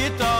Capitão